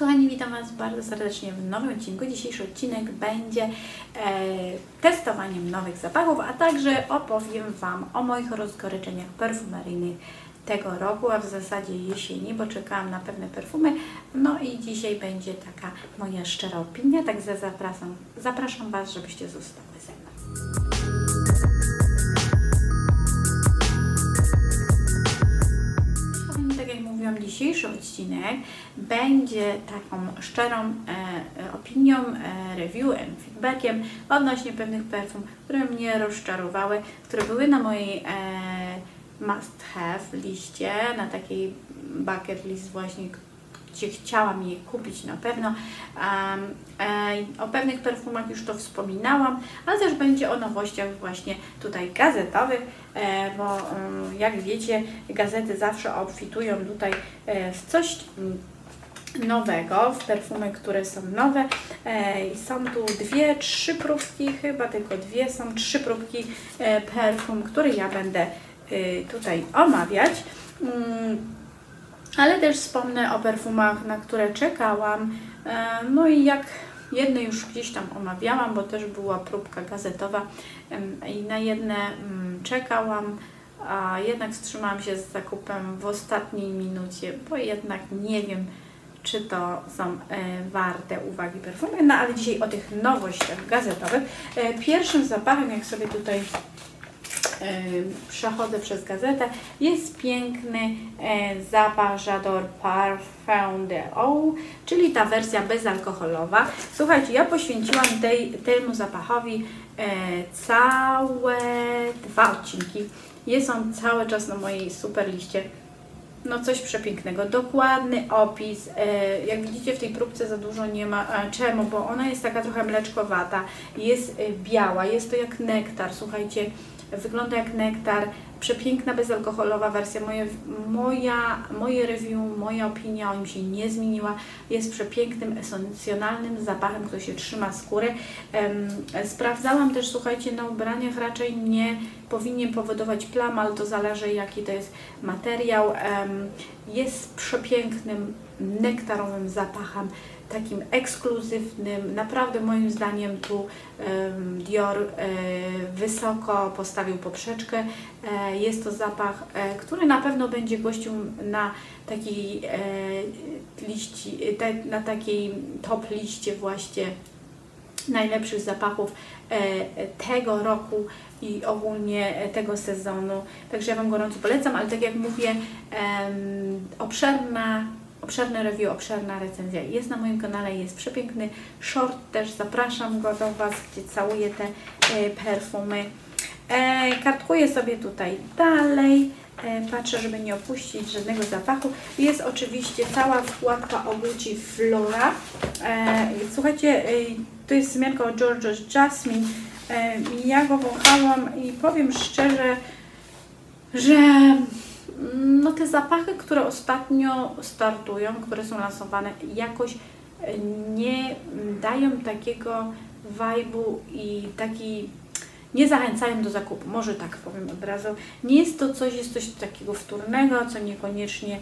kochani, witam Was bardzo serdecznie w nowym odcinku. Dzisiejszy odcinek będzie e, testowaniem nowych zapachów, a także opowiem Wam o moich rozgoryczeniach perfumeryjnych tego roku, a w zasadzie jesieni, bo czekałam na pewne perfumy. No i dzisiaj będzie taka moja szczera opinia, także zapraszam, zapraszam Was, żebyście zostały ze mną. Dzisiejszy odcinek będzie taką szczerą e, e, opinią, e, review and feedbackiem odnośnie pewnych perfum, które mnie rozczarowały, które były na mojej e, must have liście, na takiej bucket list właśnie, chciałam je kupić na pewno. Um, e, o pewnych perfumach już to wspominałam, ale też będzie o nowościach właśnie tutaj gazetowych, e, bo jak wiecie, gazety zawsze obfitują tutaj e, w coś nowego, w perfumy, które są nowe. E, są tu dwie, trzy próbki, chyba tylko dwie, są trzy próbki e, perfum, które ja będę e, tutaj omawiać. Mm, ale też wspomnę o perfumach, na które czekałam. E, No i jak jedne już gdzieś tam omawiałam, bo też była próbka gazetowa i na jedne mm, czekałam, a jednak wstrzymałam się z zakupem w ostatniej minucie, bo jednak nie wiem, czy to są e, warte uwagi perfumy. No ale dzisiaj o tych nowościach gazetowych. E, pierwszym zapachem, jak sobie tutaj przechodzę przez gazetę, jest piękny e, zapach Parfum de Eau, czyli ta wersja bezalkoholowa. Słuchajcie, ja poświęciłam tej, temu zapachowi e, całe dwa odcinki. Jest on cały czas na mojej super liście. No coś przepięknego. Dokładny opis. E, jak widzicie w tej próbce za dużo nie ma. A czemu? Bo ona jest taka trochę mleczkowata. Jest e, biała. Jest to jak nektar. Słuchajcie, wygląda jak nektar. Przepiękna, bezalkoholowa wersja. Moje, moja, moje review, moja opinia o nim się nie zmieniła. Jest przepięknym, esencjonalnym zapachem, który się trzyma skóry. Sprawdzałam też, słuchajcie, na ubraniach raczej nie powinien powodować plam, ale to zależy jaki to jest materiał. Jest przepięknym, nektarowym zapachem, takim ekskluzywnym. Naprawdę moim zdaniem tu Dior e, wysoko postawił poprzeczkę. Jest to zapach, e, który na pewno będzie gościł na takiej e, liści, na takiej top liście właśnie najlepszych zapachów e, tego roku i ogólnie tego sezonu. Także ja Wam gorąco polecam, ale tak jak mówię, obszerna, obszerne review, obszerna recenzja jest na moim kanale, jest przepiękny short też, zapraszam go do Was, gdzie całuję te perfumy. E, kartkuję sobie tutaj dalej. E, Patrzę, żeby nie opuścić żadnego zapachu. Jest oczywiście cała wkładka o Gucci Flora. E, Słuchajcie, e, to jest wzmianka o George's Jasmine. E, Ja go wąchałam i powiem szczerze, że mm, no te zapachy, które ostatnio startują, które są lansowane, jakoś e, nie dają takiego wajbu i taki nie zachęcają do zakupu, może tak powiem od razu. Nie jest to coś, jest coś takiego wtórnego, co niekoniecznie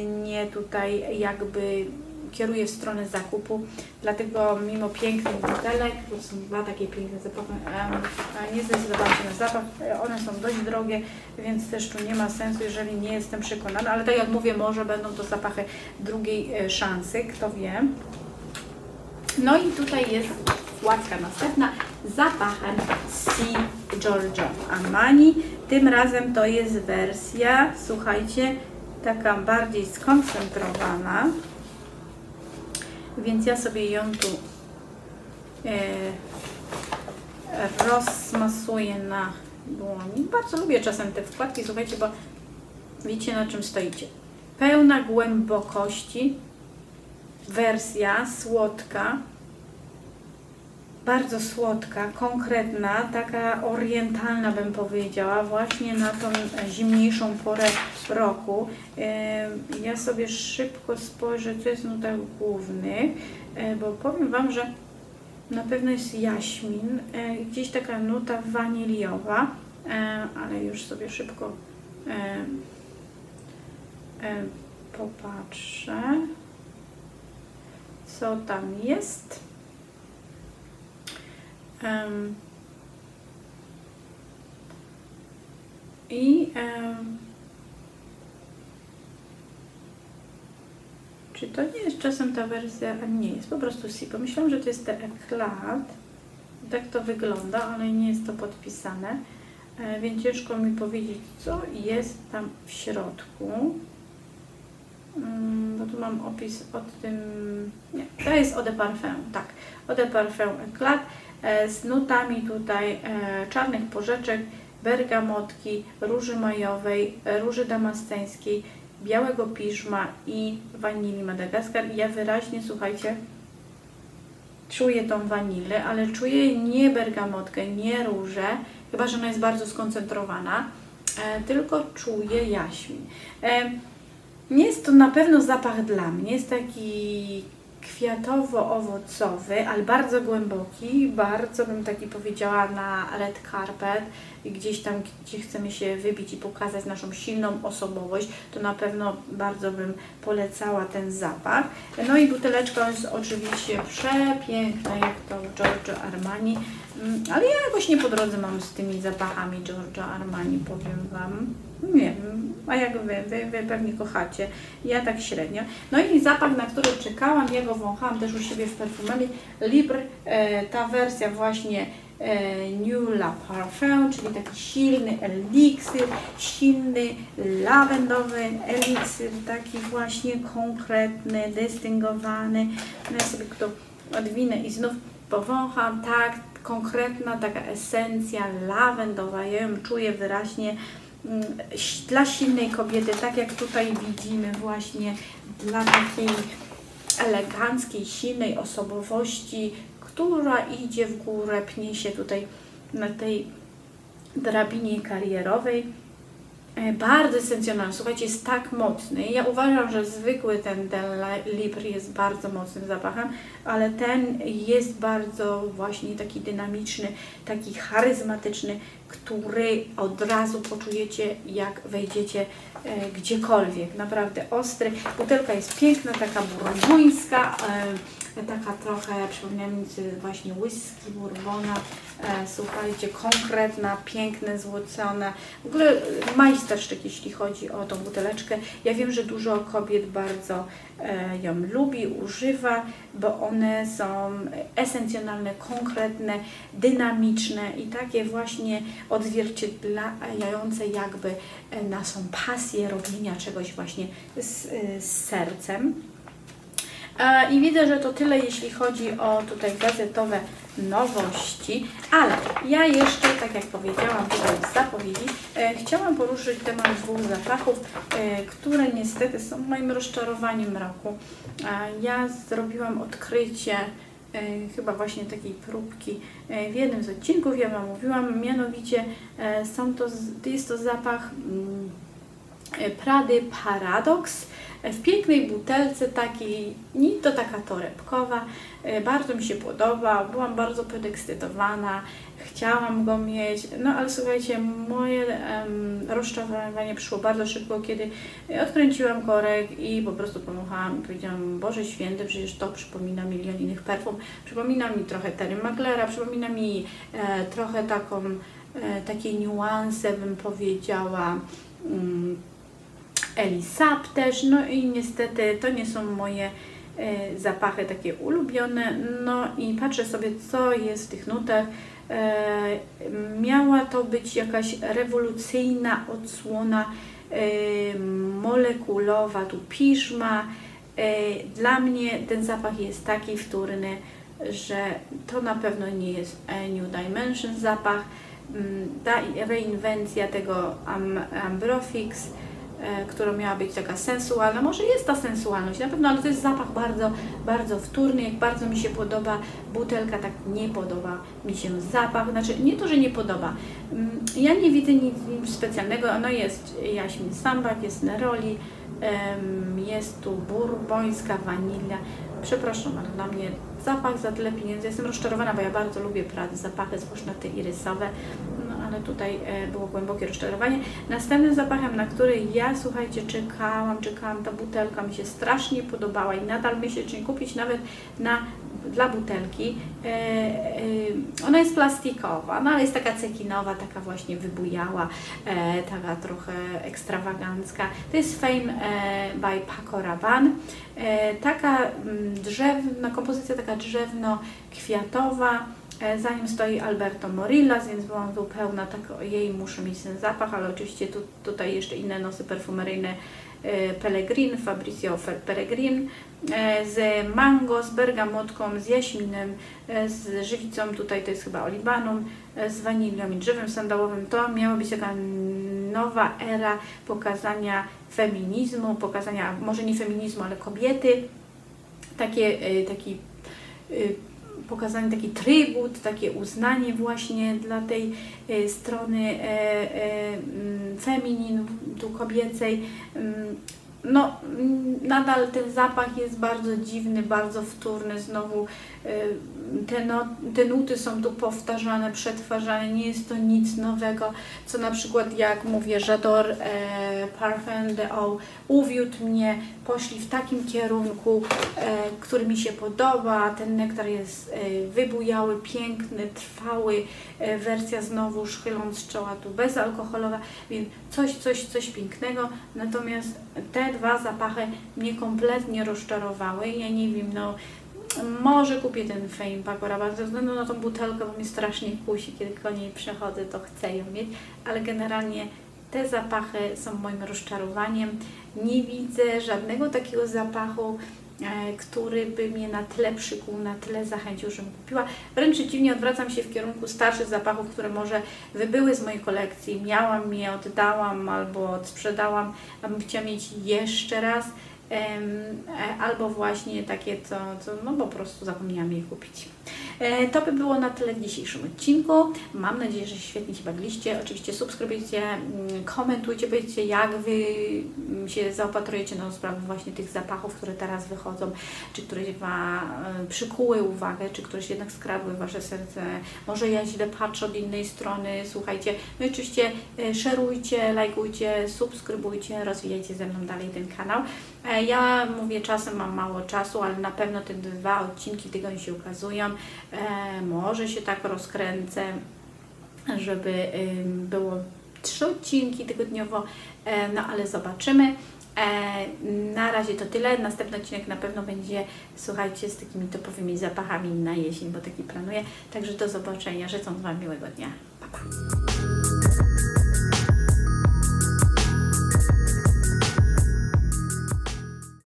mnie tutaj jakby kieruje w stronę zakupu, dlatego mimo pięknych butelek, bo są dwa takie piękne zapachy, nie zdecydowałam się na zapach, one są dość drogie, więc też tu nie ma sensu, jeżeli nie jestem przekonana, ale tak jak mówię, może będą to zapachy drugiej e, szansy, kto wie. No i tutaj jest wkładka następna zapachem Sea Giorgio Armani. Tym razem to jest wersja, słuchajcie, taka bardziej skoncentrowana. Więc ja sobie ją tu e, rozmasuję na dłoni. Bardzo lubię czasem te wkładki, słuchajcie, bo wiecie na czym stoicie. Pełna głębokości, wersja słodka, bardzo słodka, konkretna, taka orientalna bym powiedziała, właśnie na tą zimniejszą porę roku. Ja sobie szybko spojrzę, co jest w nutach głównych, e, bo powiem Wam, że na pewno jest jaśmin, e, gdzieś taka nuta waniliowa, e, ale już sobie szybko popatrzę. co tam jest. Um, I um, czy to nie jest czasem ta wersja, a nie jest po prostu C. Pomyślałam, że to jest ten eklat. Tak to wygląda, ale nie jest to podpisane, e, więc ciężko mi powiedzieć, co jest tam w środku. Mm, bo tu mam opis o tym, nie, to jest Eau de Parfum, tak, Eau de Parfum Eclat e, z nutami tutaj e, czarnych porzeczek, bergamotki, róży majowej, e, róży damasceńskiej, białego piżma i wanilii Madagaskar. I ja wyraźnie, słuchajcie, czuję tą wanilę, ale czuję nie bergamotkę, nie różę, chyba że ona jest bardzo skoncentrowana, tylko czuję jaśmin. Nie jest to na pewno zapach dla mnie, jest taki kwiatowo-owocowy, ale bardzo głęboki, bardzo bym taki powiedziała na red carpet, gdzieś tam, gdzie chcemy się wybić i pokazać naszą silną osobowość, to na pewno bardzo bym polecała ten zapach. No i buteleczka jest oczywiście przepiękna, jak to Giorgio Armani, mm, ale ja jakoś nie po drodze mam z tymi zapachami Giorgio Armani, powiem Wam. Nie wiem, a jak wy, wy, wy pewnie kochacie. Ja tak średnio. No i zapach, na który czekałam, ja wąchałam też u siebie w perfumerii. Libre, e, ta wersja właśnie e, New La Parfum, czyli taki silny eliksir, silny lawendowy eliksir, taki właśnie konkretny, dystyngowany. No ja sobie to odwinę i znów powącham, tak, konkretna taka esencja lawendowa, ja ją czuję wyraźnie dla silnej kobiety, tak jak tutaj widzimy właśnie dla takiej eleganckiej, silnej osobowości, która idzie w górę, pnie się tutaj na tej drabinie karierowej. E, bardzo esencjonalny, słuchajcie, jest tak mocny. Ja uważam, że zwykły ten Del Libre jest bardzo mocnym zapachem, ale ten jest bardzo właśnie taki dynamiczny, taki charyzmatyczny, który od razu poczujecie, jak wejdziecie e, gdziekolwiek. Naprawdę ostry. Butelka jest piękna, taka burguńska. E, taka trochę przypominająca właśnie whisky, bourbona, e, słuchajcie, konkretna, piękne, złocone, w ogóle majstersztyk, jeśli chodzi o tą buteleczkę. Ja wiem, że dużo kobiet bardzo e, ją lubi, używa, bo one są esencjonalne, konkretne, dynamiczne i takie właśnie odzwierciedlające jakby e, naszą pasję robienia czegoś właśnie z, z sercem. E, I widzę, że to tyle, jeśli chodzi o tutaj gazetowe nowości, ale ja jeszcze, tak jak powiedziałam tutaj w zapowiedzi, e, chciałam poruszyć temat dwóch zapachów, e, które niestety są moim rozczarowaniem roku. Ja zrobiłam odkrycie chyba właśnie takiej próbki w jednym z odcinków, ja Wam mówiłam, mianowicie są to, jest to zapach mm, Prady Paradox, w pięknej butelce takiej, ni to taka torebkowa, e, bardzo mi się podoba, byłam bardzo podekscytowana, chciałam go mieć, no ale słuchajcie, moje um, rozczarowanie przyszło bardzo szybko, kiedy odkręciłam korek i po prostu pomachałam i powiedziałam, Boże Święty, przecież to przypomina milion innych perfum, przypomina mi trochę Terry Maglera, przypomina mi e, trochę taką, e, takie niuanse, bym powiedziała, um, Elisab też, no i niestety to nie są moje e, zapachy takie ulubione, no i patrzę sobie co jest w tych nutach. E, miała to być jakaś rewolucyjna odsłona e, molekulowa, tu piżma. Dla mnie ten zapach jest taki wtórny, że to na pewno nie jest New Dimension zapach. Mm, ta reinwencja tego Am Ambrofix która miała być taka sensualna. Może jest ta sensualność na pewno, ale to jest zapach bardzo, bardzo wtórny. Jak bardzo mi się podoba butelka, tak nie podoba mi się zapach. Znaczy, nie to, że nie podoba. Mm, ja nie widzę nic specjalnego. No jest jaśmin sambak, jest neroli, jest tu burbońska wanilia. Przepraszam, ale dla mnie zapach za tyle pieniędzy. Jestem rozczarowana, bo ja bardzo lubię prady, zapachy, zwłaszcza te irysowe. Tutaj e, było głębokie rozczarowanie. Następnym zapachem, na który ja, słuchajcie, czekałam, czekałam, ta butelka mi się strasznie podobała i nadal myślę, czy kupić nawet na, dla butelki. E, e, ona jest plastikowa, no ale jest taka cekinowa, taka właśnie wybujała, taka trochę ekstrawagancka. To jest Fame by Paco Rabanne. Taka mm, drzewna, kompozycja taka drzewno-kwiatowa. E, Za nim stoi Alberto Morillas, więc byłam tu pełna tak, jej muszę mieć ten zapach, ale oczywiście tu, tutaj jeszcze inne nosy perfumeryjne e, Pellegrin, Fabricio Fer- Pellegrin e, z mango, z bergamotką, z jaśminem, z żywicą, tutaj to jest chyba olibanum, z wanilią i drzewem sandałowym. To miała być taka nowa era pokazania feminizmu, pokazania może nie feminizmu, ale kobiety, takie, taki pokazanie, taki trybut, takie uznanie właśnie dla tej e, strony e, e, mm, feminin, tu kobiecej. No, nadal ten zapach jest bardzo dziwny, bardzo wtórny. Znowu e, te, no, te nuty są tu powtarzane, przetwarzane. Nie jest to nic nowego, co na przykład jak mówię, J'adore e, Parfum de Eau uwiódł mnie, poszli w takim kierunku, e, który mi się podoba. Ten nektar jest e, wybujały, piękny, trwały. E, wersja znowu szchyląc czoła tu bezalkoholowa, więc coś, coś, coś pięknego. Natomiast te dwa zapachy mnie kompletnie rozczarowały. Ja nie wiem, no może kupię ten Fame Rabanne ze względu na tą butelkę, bo mnie strasznie kusi, kiedy koło niej przechodzę, to chcę ją mieć, ale generalnie te zapachy są moim rozczarowaniem. Nie widzę żadnego takiego zapachu, który by mnie na tyle przykuł, na tyle zachęcił, żebym kupiła. Wręcz przeciwnie, odwracam się w kierunku starszych zapachów, które może wybyły z mojej kolekcji, miałam je, oddałam albo odsprzedałam, a bym chciała mieć jeszcze raz. E, albo właśnie takie, co, co no po prostu zapomniałam je kupić. E, To by było na tyle w dzisiejszym odcinku. Mam nadzieję, że świetnie się bawiliście. Oczywiście subskrybujcie, mm, komentujcie, powiedzcie jak Wy mm, się zaopatrujecie na sprawę właśnie tych zapachów, które teraz wychodzą, czy które Wam przykuły uwagę, czy któreś jednak skradły Wasze serce. Może ja źle patrzę od innej strony, słuchajcie. No i oczywiście e, szerujcie, lajkujcie, subskrybujcie, rozwijajcie ze mną dalej ten kanał. E, Ja mówię, czasem mam mało czasu, ale na pewno te dwa odcinki tygodnia się ukazują. E, może się tak rozkręcę, żeby było trzy odcinki tygodniowo, e, no ale zobaczymy. E, na razie to tyle. Następny odcinek na pewno będzie, słuchajcie, z takimi topowymi zapachami na jesień, bo taki planuję. Także do zobaczenia. Życzę Wam miłego dnia. Pa, pa.